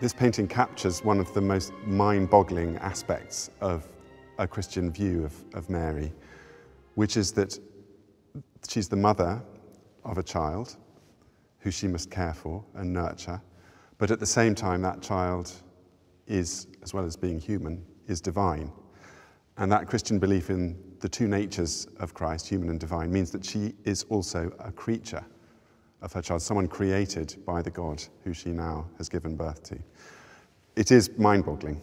This painting captures one of the most mind-boggling aspects of a Christian view of, of Mary, which is that she's the mother of a child who she must care for and nurture, but at the same time, that child is, as well as being human, is divine. And that Christian belief in the two natures of Christ, human and divine, means that she is also a creature of her child, someone created by the God who she now has given birth to. It is mind boggling.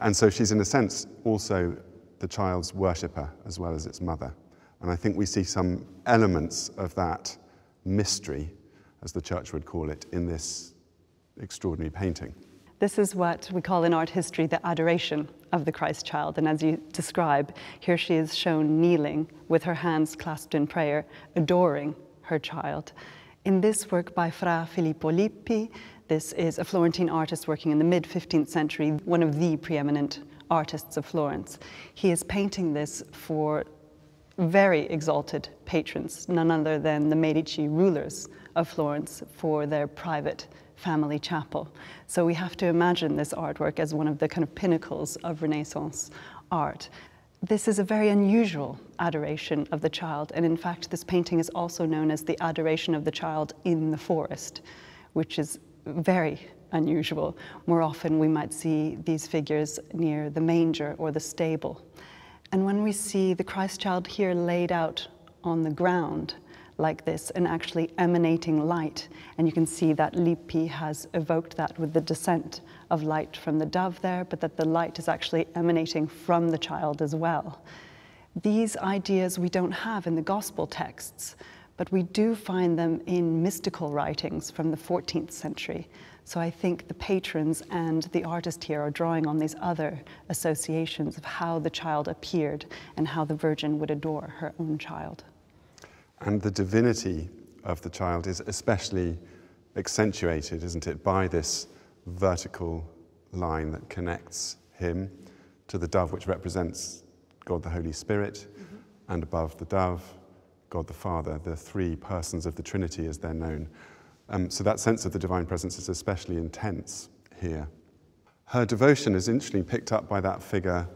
And so she's, in a sense, also the child's worshipper as well as its mother. And I think we see some elements of that mystery, as the church would call it, in this extraordinary painting. This is what we call in art history the adoration of the Christ child. And as you describe, here she is shown kneeling with her hands clasped in prayer, adoring her child. In this work by Fra Filippo Lippi, this is a Florentine artist working in the mid 15th century, one of the preeminent artists of Florence. He is painting this for very exalted patrons, none other than the Medici rulers of Florence for their private family chapel. So we have to imagine this artwork as one of the kind of pinnacles of Renaissance art. This is a very unusual adoration of the child, and in fact, this painting is also known as the adoration of the child in the forest, which is very unusual. More often, we might see these figures near the manger or the stable. And when we see the Christ child here laid out on the ground, like this and actually emanating light. And you can see that Lippi has evoked that with the descent of light from the dove there, but that the light is actually emanating from the child as well. These ideas we don't have in the gospel texts, but we do find them in mystical writings from the 14th century. So I think the patrons and the artist here are drawing on these other associations of how the child appeared and how the Virgin would adore her own child. And the divinity of the child is especially accentuated, isn't it, by this vertical line that connects him to the dove, which represents God the Holy Spirit, mm-hmm. and above the dove, God the Father, the three persons of the Trinity as they're known. Um, so that sense of the divine presence is especially intense here. Her devotion is interestingly picked up by that figure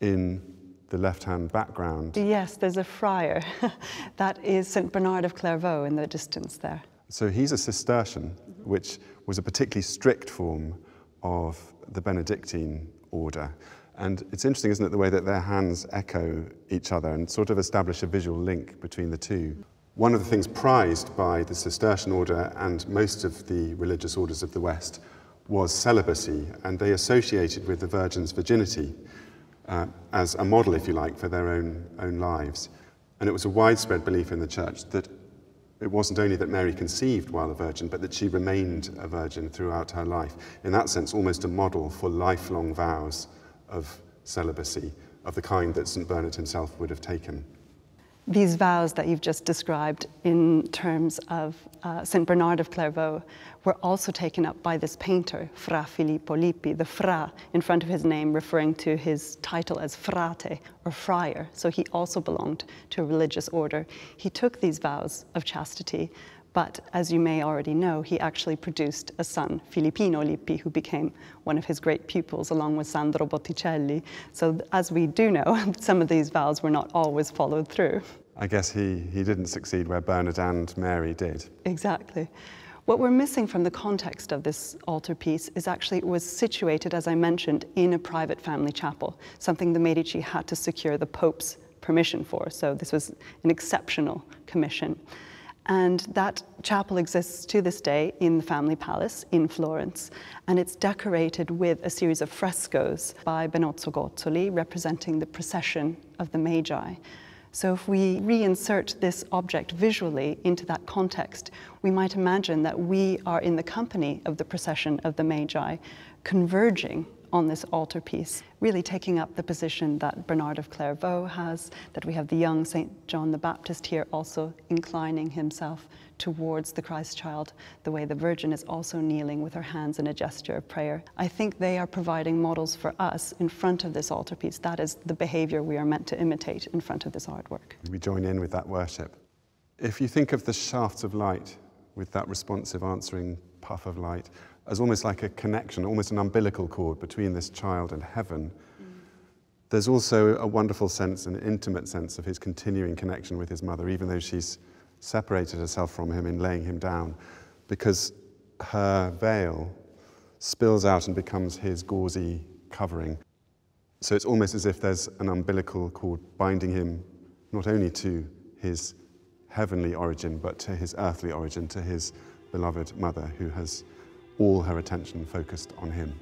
in the left-hand background. Yes, there's a friar. that is St. Bernard of Clairvaux in the distance there. So he's a Cistercian, which was a particularly strict form of the Benedictine order. And it's interesting, isn't it, the way that their hands echo each other and sort of establish a visual link between the two. One of the things prized by the Cistercian order and most of the religious orders of the West was celibacy, and they associated with the Virgin's virginity uh, as a model, if you like, for their own, own lives. And it was a widespread belief in the church that it wasn't only that Mary conceived while a virgin, but that she remained a virgin throughout her life. In that sense, almost a model for lifelong vows of celibacy, of the kind that St. Bernard himself would have taken these vows that you've just described in terms of uh, St. Bernard of Clairvaux were also taken up by this painter, Fra Filippo Lippi, the fra in front of his name referring to his title as frate or friar. So he also belonged to a religious order. He took these vows of chastity, but as you may already know, he actually produced a son, Filippino Lippi, who became one of his great pupils along with Sandro Botticelli. So as we do know, some of these vows were not always followed through. I guess he, he didn't succeed where Bernard and Mary did. Exactly. What we're missing from the context of this altarpiece is actually it was situated, as I mentioned, in a private family chapel, something the Medici had to secure the Pope's permission for. So this was an exceptional commission. And that chapel exists to this day in the family palace in Florence. And it's decorated with a series of frescoes by Benozzo Gozzoli representing the procession of the Magi. So if we reinsert this object visually into that context, we might imagine that we are in the company of the procession of the Magi, converging on this altarpiece, really taking up the position that Bernard of Clairvaux has, that we have the young St. John the Baptist here also inclining himself towards the Christ child, the way the Virgin is also kneeling with her hands in a gesture of prayer. I think they are providing models for us in front of this altarpiece. That is the behavior we are meant to imitate in front of this artwork. We join in with that worship. If you think of the shafts of light with that responsive answering puff of light, as almost like a connection, almost an umbilical cord between this child and heaven. There's also a wonderful sense, an intimate sense of his continuing connection with his mother, even though she's separated herself from him in laying him down, because her veil spills out and becomes his gauzy covering. So it's almost as if there's an umbilical cord binding him not only to his heavenly origin, but to his earthly origin, to his beloved mother who has all her attention focused on him.